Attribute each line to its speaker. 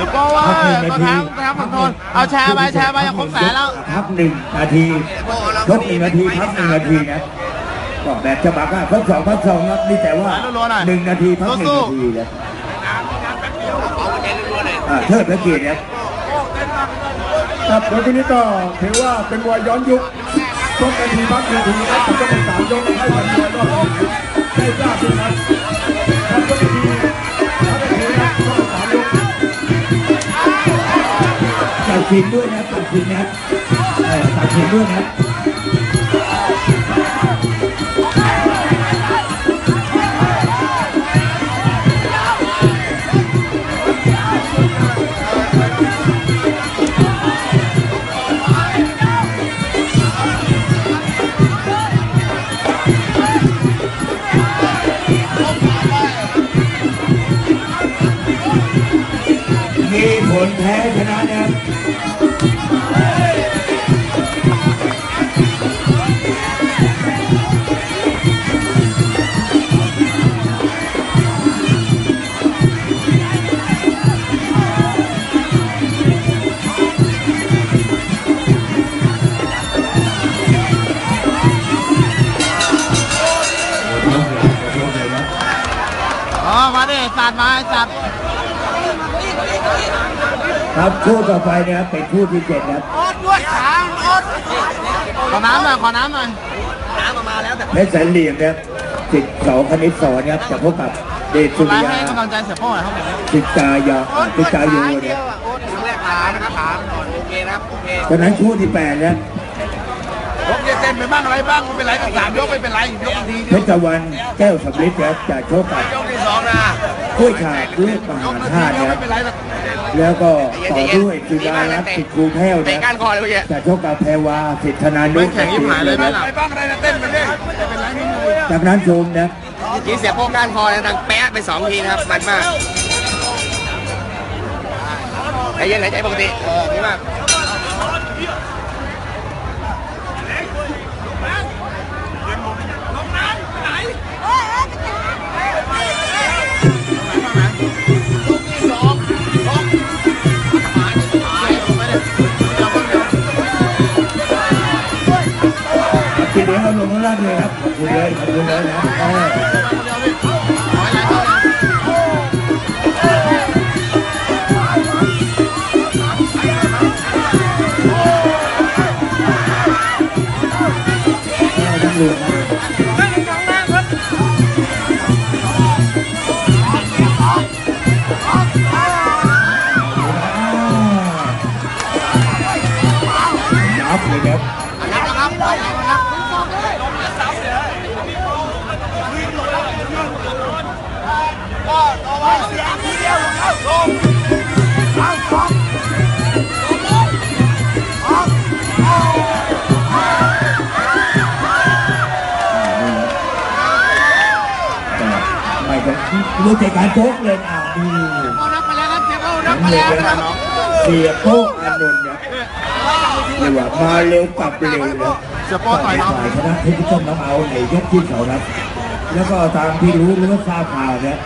Speaker 1: ดี๋ยวก็ว่า
Speaker 2: พักหนึ่งนา
Speaker 1: ตัว
Speaker 2: ที
Speaker 1: แทนตัวแทนฝั่งโน้นเอาแชร์ไปแชร์ไปอย่าครบแสนแล้ว
Speaker 2: พักหนึ่งนาทียกหนึ่งนาทีพักหนึ่งนาทีนะก็แบบฉบับว่าพักสองพักสองครับนี่แต่ว่า
Speaker 1: รัวๆหน่อย
Speaker 2: หนึ่งนาทีพักหนึ่ง
Speaker 1: สู้
Speaker 2: นา
Speaker 1: ๆ
Speaker 2: ทีนะอ่าเทิดพระเกียรติครับ
Speaker 3: ครับแล้วทีนี้ก็ถือว่าเป็นมวยย้อนยุคชกนาทีพักนาทีครับผมจะเป็นสามยกให้กันมวยรอบไหนได้ทราบด้
Speaker 2: ตัดด้วยนะตัดสินนะตัดสินด้วยนะมีผลแพ้ชนะนะครับ
Speaker 1: อ๋อมาดิสัตว์มาไอ้สัตว์
Speaker 2: ครับคู่ต่อไปนะครับเป็นคู่ที่เจ็ดครับ
Speaker 1: อดด้วยขาอดขอน้ำหน่อยขอน้ำหน่อย
Speaker 2: เพชรแสนเหลี่ยมนะครับสิทธิ์เสาคณิตสอนครับจะพบกับเดช
Speaker 1: ก
Speaker 2: สุ
Speaker 1: ดไล
Speaker 2: ริ
Speaker 1: ค์
Speaker 2: ยา
Speaker 1: ให้กำลังใจเสียโป้หน่อยครับผม
Speaker 2: สิทธิ์กายาสิทธิ์กายโยเนี่ย
Speaker 4: แรกขานะครับขาก่อนโอเคนะครับโอเค
Speaker 2: ตอนนั้นคู่ที่แปดนะ
Speaker 1: ยกเต้นไปบ้างอะไรบ้างไม่เป็นไรก็สามยกไม่เป็นไรยกที
Speaker 2: เพชรตะวันแก้วสำลิดครับจะโชคกับ
Speaker 4: ยกที่สองนะ
Speaker 2: กล้วยขาดด้วยมหาธาตุนะครับ
Speaker 1: ไม่เป็นไรหรอก
Speaker 2: แล้วก็ต่อด้วยจุฬารัตน์สิทธิ์ครูแพ้ว
Speaker 4: เตะ
Speaker 2: นะ
Speaker 4: ก้านคอเลยเมื่อกี้
Speaker 2: จะโชคกับแพรวาสิทธนานุ
Speaker 1: ไม่แข่งยิ้มหายเลยไหมล่ะ
Speaker 4: ไปบ้างอะไรนะเต้นไปเลยไม่เป็นไรไม่เป็นไร
Speaker 2: จากนั้นชมนะ
Speaker 4: ทีเสียโป้ก้านคอนะดังแป๊ะไปสองทีนะครับมันมากใจเย็นหายใจปกติเออดีมาก
Speaker 2: ลงข้างล่างเลยครับขอบคุณเลยขอบคุณเลยนะเออเอาทั้งรวมนะยับเลยครับ ไม่ต้องรู้ใจการโจ๊กเลยอะนี่
Speaker 1: โป้นับไปแล้วครับเสียโป้นับไปแล้วนะครับ
Speaker 2: เสียโป๊กอานนท์เนี่ยเรียกว่ามาเร็วกลับเร็วนะ
Speaker 1: เสียโป้ต่อยน้อง
Speaker 2: ฝ่ายชนะเพชรต้นน้ำเอาในยกที่สองครับ แล้วก็ตามที่รู้หรือว่าทราบข่าวเนี่ย